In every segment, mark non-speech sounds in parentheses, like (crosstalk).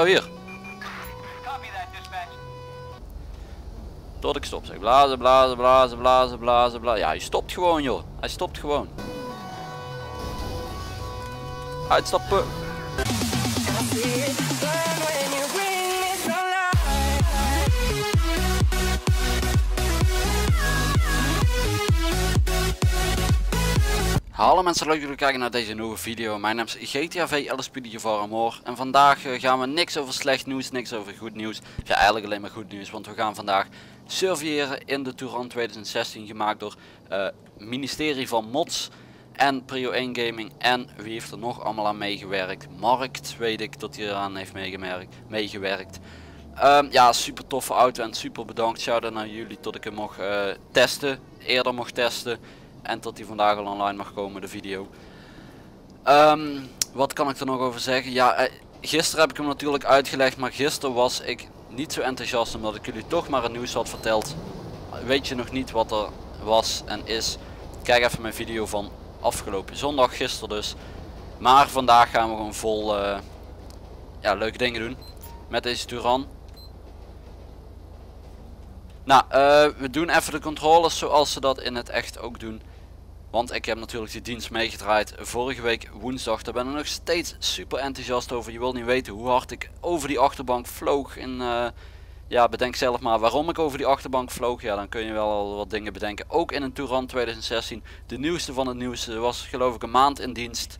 Oh, hier. Tot ik stop zeg. Blazen, blazen, blazen, blazen, blazen, blazen. Ja, hij stopt gewoon joh. Hij stopt gewoon. Uitstappen. Hallo mensen, leuk dat jullie kijken naar deze nieuwe video. Mijn naam is GTA V LSPD Amor. En vandaag eh, gaan we niks over slecht nieuws, niks over goed nieuws. Ja, eigenlijk alleen maar goed nieuws, want we gaan vandaag surveilleren in de Touran 2016 gemaakt door uh, ministerie van Mods en Prio 1 Gaming. En wie heeft er nog allemaal aan meegewerkt? Markt weet ik dat hij eraan heeft meegewerkt. Um, ja, super toffe auto en super bedankt. Shout naar jullie tot ik hem mocht uh, testen, eerder mocht testen. En tot die vandaag al online mag komen, de video. Um, wat kan ik er nog over zeggen? Ja, eh, gisteren heb ik hem natuurlijk uitgelegd, maar gisteren was ik niet zo enthousiast omdat ik jullie toch maar het nieuws had verteld. Weet je nog niet wat er was en is? Kijk even mijn video van afgelopen zondag, gisteren dus. Maar vandaag gaan we gewoon vol uh, ja, leuke dingen doen met deze Turan. Nou, uh, we doen even de controles zoals ze dat in het echt ook doen. Want ik heb natuurlijk die dienst meegedraaid vorige week woensdag. Daar ben ik nog steeds super enthousiast over. Je wilt niet weten hoe hard ik over die achterbank vloog. En uh, ja, bedenk zelf maar waarom ik over die achterbank vloog. Ja, dan kun je wel wat dingen bedenken. Ook in een Touran 2016. De nieuwste van het nieuwste. Was geloof ik een maand in dienst.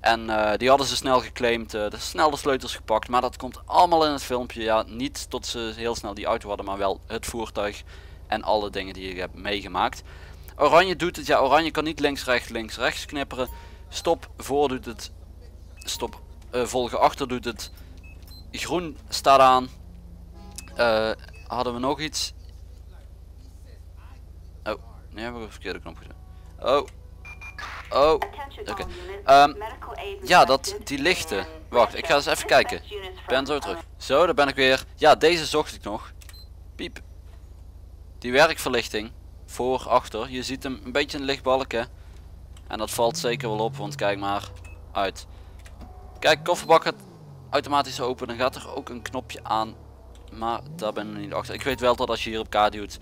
En uh, die hadden ze snel geclaimd. Uh, de snel de sleutels gepakt. Maar dat komt allemaal in het filmpje. Ja, niet tot ze heel snel die auto hadden. Maar wel het voertuig. En alle dingen die ik heb meegemaakt. Oranje doet het. Ja, oranje kan niet links, rechts, links, rechts knipperen. Stop voor doet het. Stop uh, volgen achter doet het. Groen staat aan. Uh, hadden we nog iets? Oh, nee, hebben we een verkeerde knop gedaan. Oh. Oh. Oké. Um, ja, dat, die lichten. Wacht, ik ga eens even kijken. Ik ben zo terug. Zo, daar ben ik weer. Ja, deze zocht ik nog. Piep. Die werkverlichting voor, achter. Je ziet hem een beetje een lichtbalken. En dat valt zeker wel op, want kijk maar uit. Kijk, kofferbak gaat automatisch open. Dan gaat er ook een knopje aan. Maar daar ben ik niet achter. Ik weet wel dat als je hier op K duwt.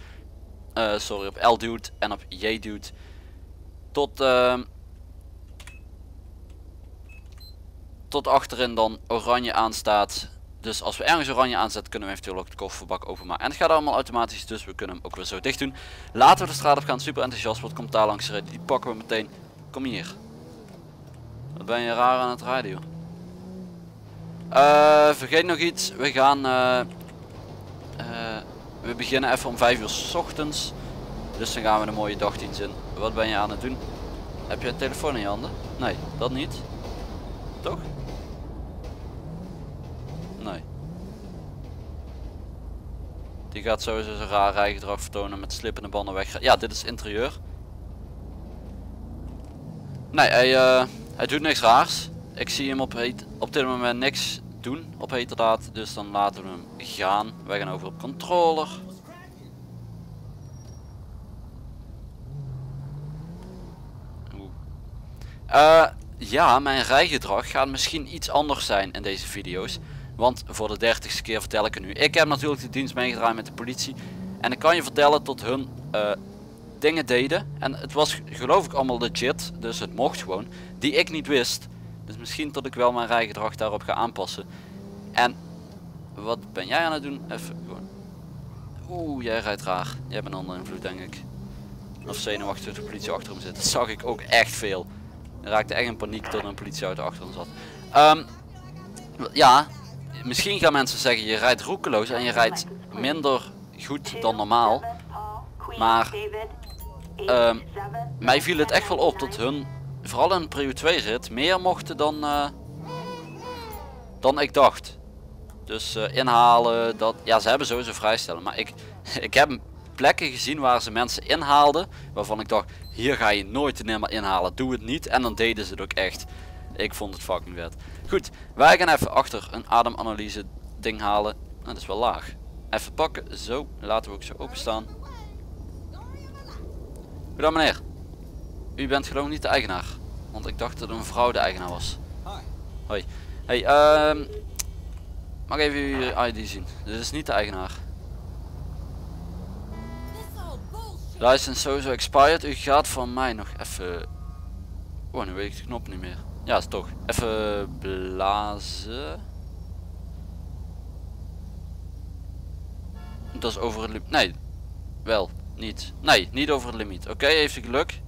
Uh, sorry, op L duwt en op J duwt. Tot, uh, tot achterin dan oranje aanstaat. Dus als we ergens oranje aanzetten kunnen we eventueel ook de kofferbak openmaken. En het gaat allemaal automatisch dus we kunnen hem ook weer zo dicht doen. Laten we de straat op gaan. Super enthousiast. Wat komt daar langs rijden? Die pakken we meteen. Kom hier. Wat ben je raar aan het joh. Uh, vergeet nog iets. We gaan... Uh, uh, we beginnen even om 5 uur s ochtends. Dus dan gaan we een mooie dagdienst in. Wat ben je aan het doen? Heb je een telefoon in je handen? Nee, dat niet. Toch? Nee. Die gaat sowieso zijn raar rijgedrag vertonen met slippende banden weg. Ja, dit is interieur. Nee, hij, uh, hij doet niks raars. Ik zie hem op, op dit moment niks doen op heterdaad. Dus dan laten we hem gaan. Wij gaan over op controller. Uh, ja, mijn rijgedrag gaat misschien iets anders zijn in deze video's. Want voor de dertigste keer vertel ik het nu. Ik heb natuurlijk de dienst meegedraaid met de politie. En ik kan je vertellen tot hun uh, dingen deden. En het was geloof ik allemaal legit. Dus het mocht gewoon. Die ik niet wist. Dus misschien dat ik wel mijn rijgedrag daarop ga aanpassen. En wat ben jij aan het doen? Even gewoon. Oeh, jij rijdt raar. Jij bent onder invloed denk ik. Of zenuwachtig de politie achter hem zit. Dat zag ik ook echt veel. Er raakte echt in paniek tot een politieauto achter hem zat. Um, ja, misschien gaan mensen zeggen je rijdt roekeloos en je rijdt minder goed dan normaal. Maar uh, mij viel het echt wel op dat hun, vooral in Prio 2 rit, meer mochten dan, uh, dan ik dacht. Dus uh, inhalen, dat, ja ze hebben sowieso vrijstellen, maar ik, (laughs) ik heb plekken gezien waar ze mensen inhaalden, waarvan ik dacht, hier ga je nooit en nimmer inhalen, doe het niet. En dan deden ze het ook echt. Ik vond het fucking vet. Goed, wij gaan even achter een ademanalyse ding halen. Nou, dat is wel laag. Even pakken, zo, laten we ook zo openstaan. Goedendag meneer. U bent gewoon niet de eigenaar. Want ik dacht dat een vrouw de eigenaar was. Hoi. Hey, um, Mag even uw ID zien. Dit is niet de eigenaar. License sowieso expired. U gaat van mij nog even... Oh, nu weet ik de knop niet meer. Ja, is toch. Even blazen. Dat is over het limiet. Nee. Wel. Niet. Nee, niet over het limiet. Oké, heeft u geluk.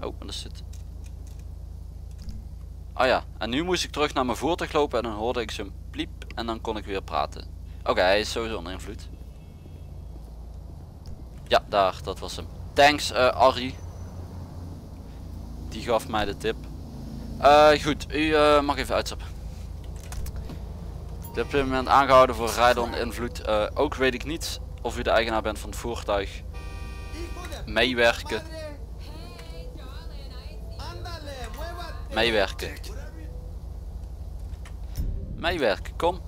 Oh, wat is dit? Ah ja, en nu moest ik terug naar mijn voertuig lopen en dan hoorde ik zo'n pliep en dan kon ik weer praten. Oké, hij is sowieso onder invloed. Ja, daar, dat was hem. Thanks uh. Die gaf mij de tip. Uh, goed, u uh, mag even uitstappen. Op dit moment aangehouden voor onder invloed. ook weet ik niet of u de eigenaar bent van het voertuig. Meewerken. Meewerken. Meewerken, kom.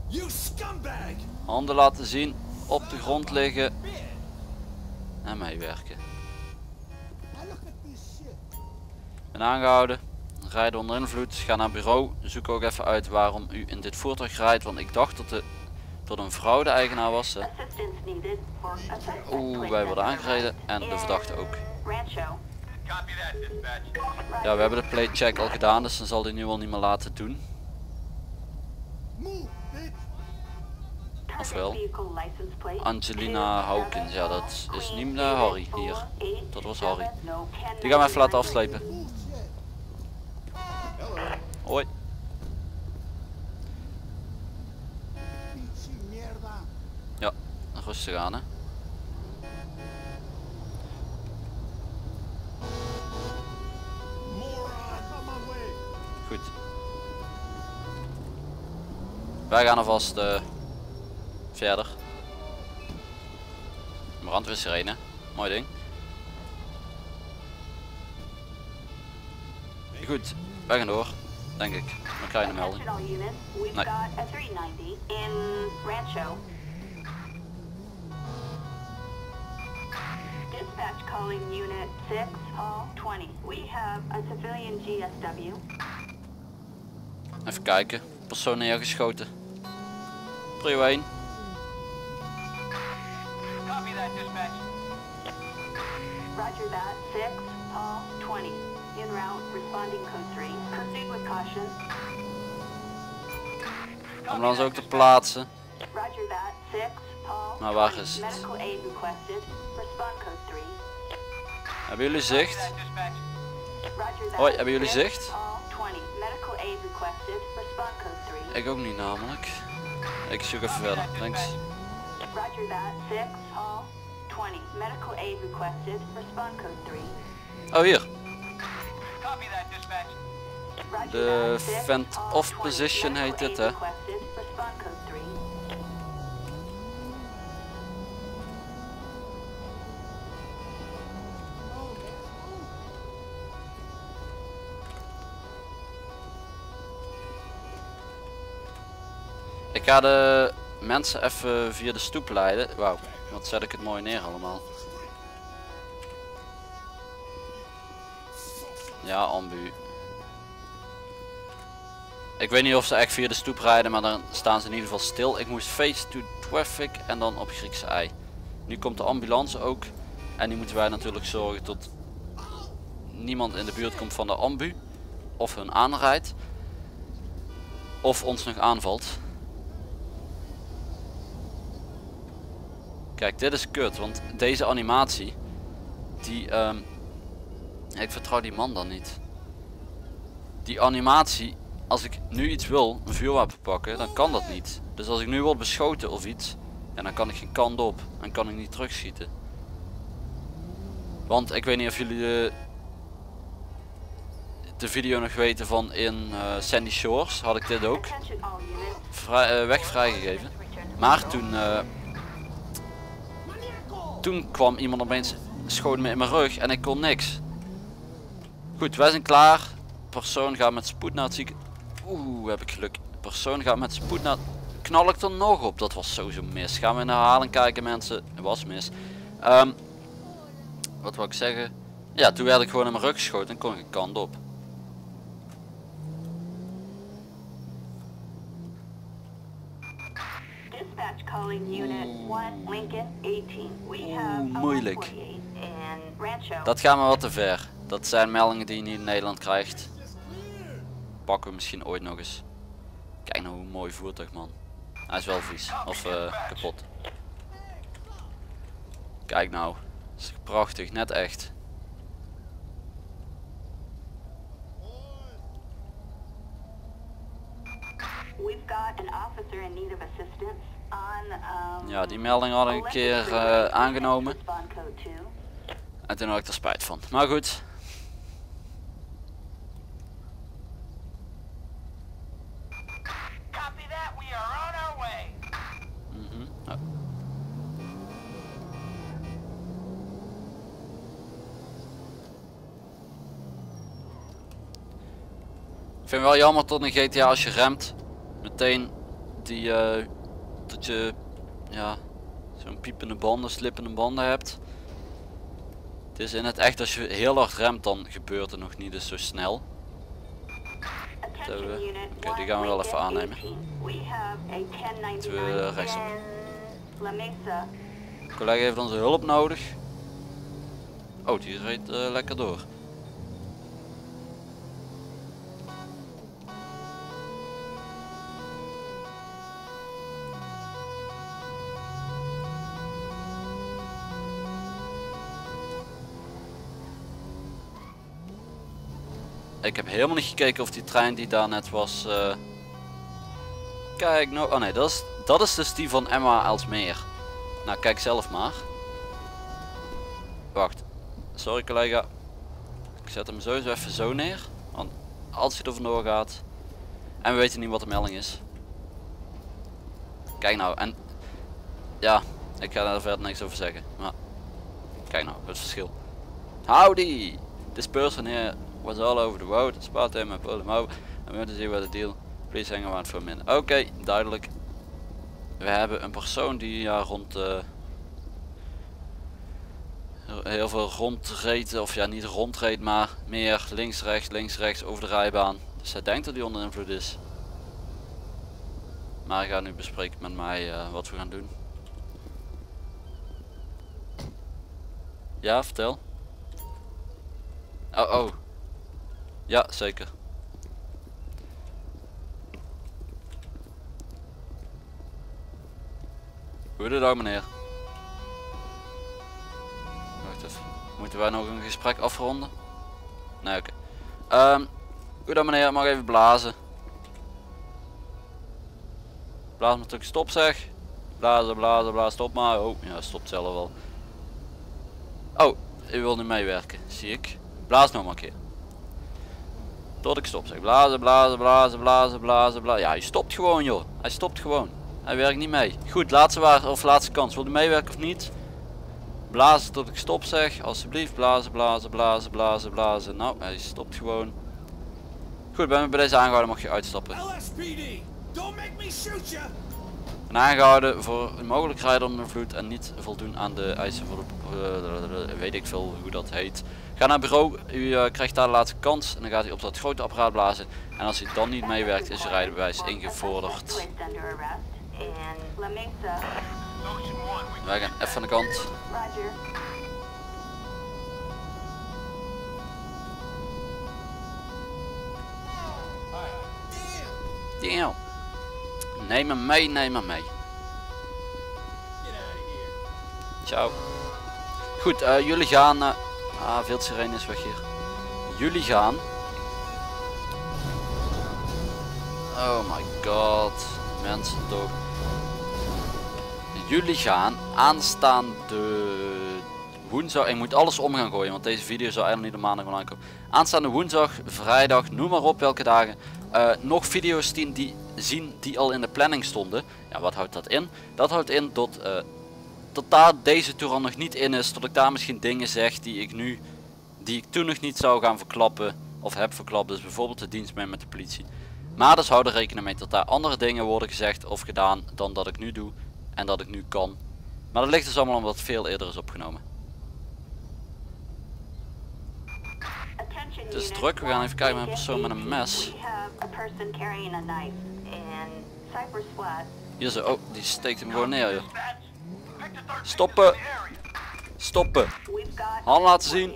Handen laten zien, op de grond liggen. En meewerken. Ben aangehouden. Rijden onder invloed. Ga naar bureau. Zoek ook even uit waarom u in dit voertuig rijdt. Want ik dacht dat, de, dat een vrouw de eigenaar was. Oeh, wij worden aangereden. En de verdachte ook. Ja, we hebben de plate check al gedaan. Dus dan zal hij nu al niet meer laten doen. Ofwel. Angelina Hawkins. Ja, dat is niet uh, Harry hier. Dat was Harry. Die gaan we even laten afslepen. Hoi. Ja, rustig aan hè. Goed. Wij gaan alvast uh, verder. Brandweersirene. Mooi ding. Goed, wij gaan door. Denk ik. Dan krijg je een melding. Nee. Dispatch calling unit 6, hall 20. We have a civilian GSW. Even kijken. Persoon neergeschoten. Prio 1. Copy that dispatch. Roger that. 6, hall 20. In route, responding code 3. Proceed with caution. Ambulance ook te plaatsen. Roger that. 6, Paul. Maar waar is het? Medical aid requested. Respond code 3. Hebben jullie zicht? Hoi, hebben jullie zicht? Ik ook niet namelijk. Ik zoek even verder, thanks. Oh hier. De vent off position heet dit hè. Ik ga de mensen even via de stoep leiden. Wauw, wat zet ik het mooi neer allemaal. Ja, ambu. Ik weet niet of ze echt via de stoep rijden, maar dan staan ze in ieder geval stil. Ik moest face to traffic en dan op Griekse ei. Nu komt de ambulance ook. En nu moeten wij natuurlijk zorgen dat niemand in de buurt komt van de ambu. Of hun aanrijdt. Of ons nog aanvalt. Kijk, dit is kut, want deze animatie, die, um, ik vertrouw die man dan niet. Die animatie, als ik nu iets wil, een vuurwapen pakken, dan kan dat niet. Dus als ik nu word beschoten of iets, en dan kan ik geen kant op en kan ik niet terugschieten. Want ik weet niet of jullie de, de video nog weten van in uh, Sandy Shores, had ik dit ook. Vrij, uh, weg vrijgegeven. Maar toen... Uh, toen kwam iemand opeens, schoot me in mijn rug en ik kon niks. Goed, wij zijn klaar. Persoon gaat met spoed naar het ziekenhuis. Oeh, heb ik geluk. Persoon gaat met spoed naar... Knal ik er nog op? Dat was sowieso mis. Gaan we in herhaling kijken mensen. Was mis. Um, wat wil ik zeggen? Ja, toen werd ik gewoon in mijn rug geschoten en kon ik kant op. Dispatch calling unit 1 Lincoln 18. We have moeilijk. 48 in Rancho. Dat gaat me wat te ver. Dat zijn meldingen die je niet in Nederland krijgt. Pakken we misschien ooit nog eens. Kijk nou hoe mooi voertuig man. Hij is wel vies. Of eh, kapot. Kijk nou. Is prachtig. Net echt. We've got an officer in need of assistance Ja, die melding had ik een keer eh, aangenomen. Respond code 2. En toen had ik er spijt van. Maar goed. Copy that. We are on our way. Mhm. Ja. Ik vind het wel jammer tot een GTA als je remt meteen die eh, dat je ja zo'n piepende banden, slippende banden hebt. Het is in het echt als je heel hard remt dan gebeurt het nog niet eens zo snel. Unit oké, die gaan we wel even 1 aannemen. 18. We have a 1099 Moeten we rechtsop. collega heeft onze hulp nodig. Oh, die reed eh, lekker door. Ik heb helemaal niet gekeken of die trein die daar net was. eh, Kijk nou, oh nee, dat is, dat is dus die van Emma Elsmeer. Nou, kijk zelf maar. Wacht. Sorry collega. Ik zet hem sowieso even zo neer. Want als hij er vandoor gaat. En we weten niet wat de melding is. Kijk nou. En ja, ik ga daar verder niks over zeggen. Maar kijk nou, het verschil. Howdy! This person here was all over the road. Spot him and pulled him over. I'm going to see what deal. Please hang around for a. Oké, duidelijk. We hebben een persoon die ja, rond eh, heel veel rondreed, of ja niet rondreed, maar meer links rechts, links rechts over de rijbaan. Dus hij denkt dat hij onder invloed is. Maar hij gaat nu bespreken met mij eh, wat we gaan doen. Ja, vertel. Oh, oh. Ja, zeker. Goedendag meneer. Wacht even. Moeten wij nog een gesprek afronden? Nee, oké. Ehm, goedendag meneer, mag even blazen. Blaas maar ik stop zeg. Blazen, blazen, blazen, stop maar. Oh, ja, stopt zelf wel. Oh, u wil nu meewerken, zie ik. Blaas nog maar een keer. Tot ik stop zeg. Blazen, blazen, blazen, blazen, blazen, blazen. Ja, hij stopt gewoon joh. Hij stopt gewoon. Hij werkt niet mee. Goed, laatste waar of laatste kans. Wil u meewerken of niet? Blazen tot ik stop zeg. Alsjeblieft. Blazen, blazen, blazen, blazen, blazen. Nou, hij stopt gewoon. Goed, ben je bij deze aangehouden mag je uitstappen. LSPD, don't make me shoot you! En aangehouden voor een mogelijk rijden onder invloed en niet voldoen aan de eisen voor de, eh, weet ik veel hoe dat heet. Ga naar bureau, u eh, krijgt daar de laatste kans en dan gaat hij op dat grote apparaat blazen. En als hij dan niet meewerkt is uw rijbewijs ingevorderd. Placed under arrest in La Mesa. Ocean 1, we Wij gaan even aan de kant. Damn. Neem hem mee, neem hem mee. Ciao. Goed, eh, jullie gaan... eh, ah, veel sirene is weg hier. Jullie gaan... Oh my god. Mensen toch. Jullie gaan aanstaande woensdag... Ik moet alles om gooien, want deze video zou eigenlijk niet op maandag online komen. Aanstaande woensdag, vrijdag, noem maar op welke dagen. eh, nog video's zien die, zien die al in de planning stonden. Ja, wat houdt dat in? Dat houdt in eh, tot daar deze tour al nog niet in is, tot ik daar misschien dingen zeg die ik nu, die ik toen nog niet zou gaan verklappen of heb verklapt, dus bijvoorbeeld de dienst mee met de politie. Maar dus hou er rekening mee dat daar andere dingen worden gezegd of gedaan dan dat ik nu doe en dat ik nu kan. Maar dat ligt dus allemaal omdat het veel eerder is opgenomen. Het is druk, we gaan even kijken naar een persoon met een mes. 18. We have a person carrying a knife in Cypress Flat. Hier zo. Oh, die steekt hem gewoon neer joh. Dispatch. Victor 13 Stoppen. Stoppen. Hand laten zien.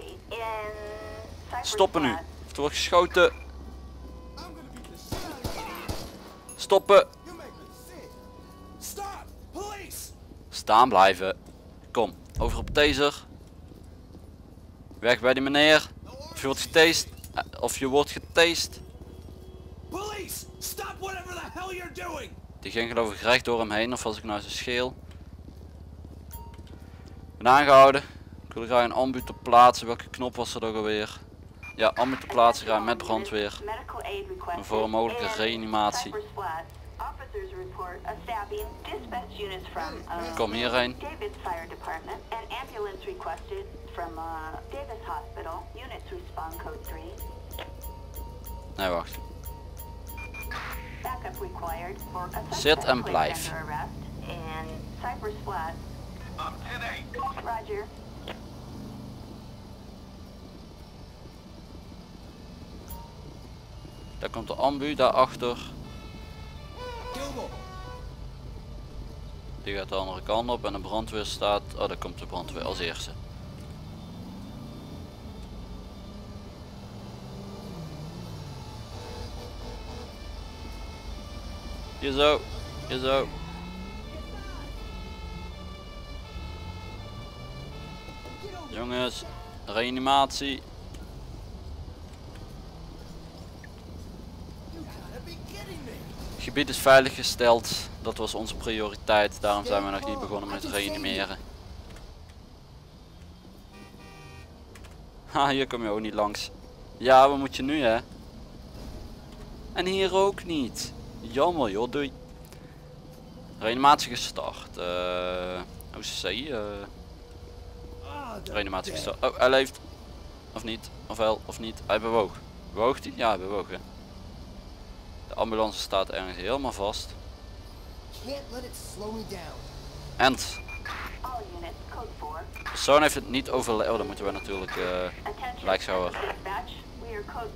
Stoppen nu. Het wordt geschoten. Stoppen. Staan blijven. Kom, over op taser. Weg bij die meneer. Of je wordt getased. eh, Of je wordt getased. Police! Stop whatever the hell you're doing! Die ging geloof ik recht door hem heen. Of was ik nou zo scheel. Ben aangehouden. Ik wil graag een ambu te plaatsen. Welke knop was er ook alweer? Ja, ambu te plaatsen graag met brandweer. Voor een mogelijke reanimatie. Uh, Kom hierheen. Uh, Davis Hospital. Units respond code 3. Nee, wacht. Zit en blijf. Under arrest in Cypress Flat. 10-8. Roger. Daar komt de ambu daarachter. Die gaat de andere kant op en de brandweer staat. Oh, daar komt de brandweer als eerste. Hier zo, hier zo. Jongens, reanimatie. Het gebied is veiliggesteld. Dat was onze prioriteit. Daarom zijn we nog niet begonnen met reanimeren. Ha, hier kom je ook niet langs. Ja, wat moet je nu hè? En hier ook niet. Jammer joh, doei. Reanimatie gestart. eh OCC. Ah, the reanimatie gestart. Oh, hij leeft. Of niet. Of wel, of niet. Hij bewoog. Bewoogt hij? Ja, hij bewoog hè. De ambulance staat ergens helemaal vast. En All units, code 4. de persoon heeft het niet overleefd. Oh, dan moeten we natuurlijk. eh Attention. Lijkschouwer. Dispatch. We are code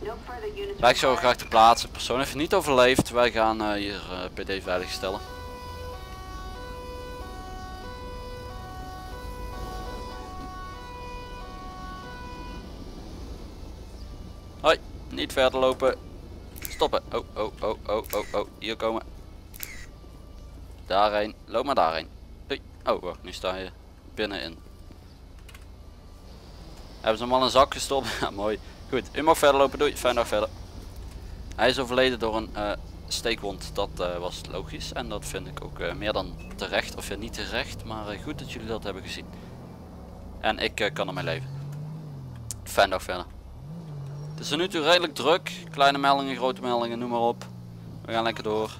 4. No further units Lijkt zo required. graag te plaatsen. De persoon heeft het niet overleefd. Wij gaan eh, hier eh, PD veiligstellen. Hoi, niet verder lopen. Stoppen. Oh, oh, oh, oh, oh, oh. Hier komen. Daarheen. Loop maar daarheen. Doei. Oh. Nu sta je binnenin. Hebben ze hem al een zak gestopt? (laughs) Ja, mooi. Goed, u mag verder lopen. Doei. Fijne dag verder. Hij is overleden door een eh, steekwond. Dat eh, was logisch. En dat vind ik ook eh, meer dan terecht. Of ja, niet terecht. Maar goed dat jullie dat hebben gezien. En ik kan ermee leven. Fijne dag verder. Het is nu toe redelijk druk. Kleine meldingen, grote meldingen, noem maar op. We gaan lekker door.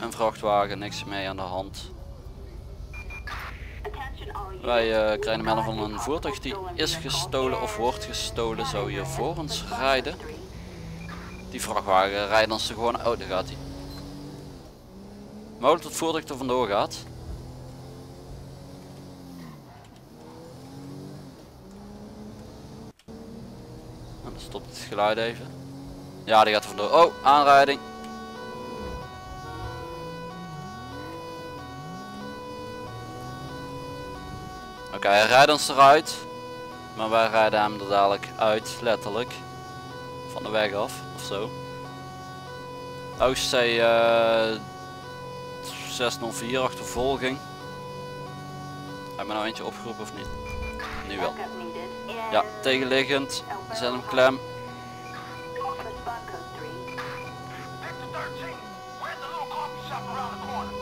Een vrachtwagen, niks mee aan de hand. Wij We krijgen melding van een voertuig die is gestolen of wordt gestolen. Zou hier voor ons rijden. code 3. Die vrachtwagen rijdt ons er gewoon. Oh, daar gaat hij. Mogelijk dat het voertuig er vandoor gaat. Stopt het geluid even. Ja, die gaat er vandoor. Oh, aanrijding. Oké, hij rijdt ons eruit. Maar wij rijden hem er dadelijk uit, letterlijk. Van de weg af, of zo. OC eh 604 achtervolging. Heb je nou eentje opgeroepen of niet? Nu wel. Ja, tegenliggend. Zet hem klem. Respond code 3. Victor 13. Where's the little coffee shop around the corner?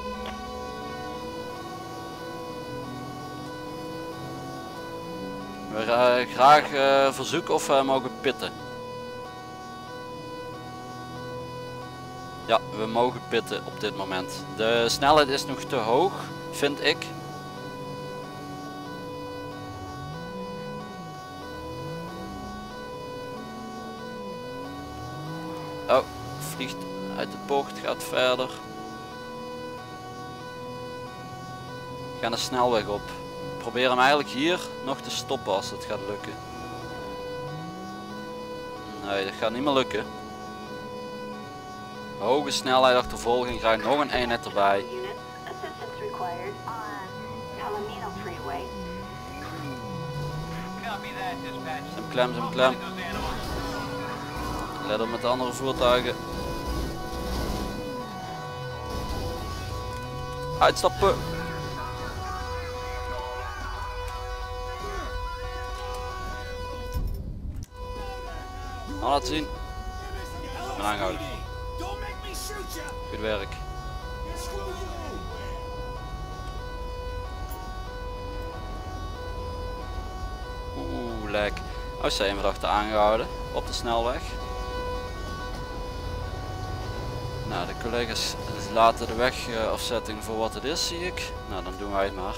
We eh, graag eh, verzoeken of we mogen pitten. Ja, we mogen pitten op dit moment. De snelheid is nog te hoog, vind ik. Oh, vliegt uit de bocht, gaat verder. Ga de snelweg op. Probeer hem eigenlijk hier nog te stoppen als het gaat lukken. Nee, dat gaat niet meer lukken. Hoge snelheid achtervolging, krijg nog een eenheid erbij. Zijn klem, zijn klem. Let op met de andere voertuigen. Uitstappen. Nou, laat zien. Ben aangehouden. Goed werk. Oeh, lek. Oh, zijn verdachte aangehouden op de snelweg. Nou, de collega's laten de wegafzetting voor wat het is, zie ik. Nou, dan doen wij het maar.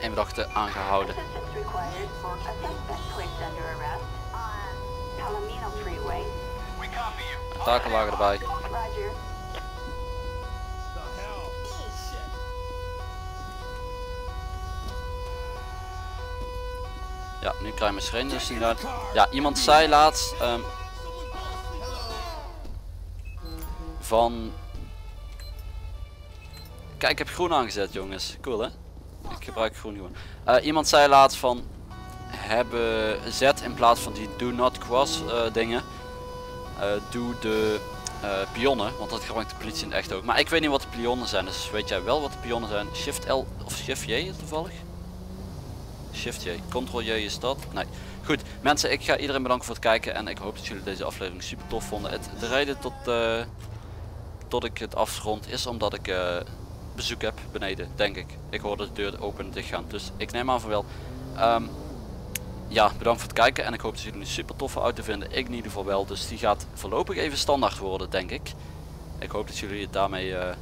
Eén verdachte aangehouden. We. Een takelwagen erbij. Ja, nu krijg je mijn screen dus niet uit. Ja, iemand zei laatst ehm, van... Kijk, ik heb groen aangezet jongens. Cool hè? Ik gebruik groen gewoon. Eh, iemand zei laatst van... Hebben zet in plaats van die do not cross eh, dingen. eh, doe de pionnen. Want dat gebruikt de politie in echt ook. Maar ik weet niet wat de pionnen zijn. Dus weet jij wel wat de pionnen zijn? Shift L of Shift J toevallig? Shift J. Ctrl J is dat? Nee. Goed, mensen, ik ga iedereen bedanken voor het kijken en ik hoop dat jullie deze aflevering super tof vonden. Het, de reden tot, tot ik het afrond is omdat ik eh, bezoek heb beneden, denk ik. Ik hoorde de deur open en dicht gaan, dus ik neem aan van wel. Ehm, ja, bedankt voor het kijken en ik hoop dat jullie een super toffe auto vinden. Ik in ieder geval wel, dus die gaat voorlopig even standaard worden, denk ik. Ik hoop dat jullie het daarmee... eh,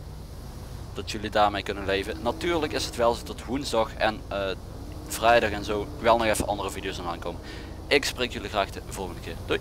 dat jullie daarmee kunnen leven. Natuurlijk is het wel zo dat woensdag en eh, vrijdag en zo wel nog even andere video's aan aankomen. Ik spreek jullie graag de volgende keer. Doei!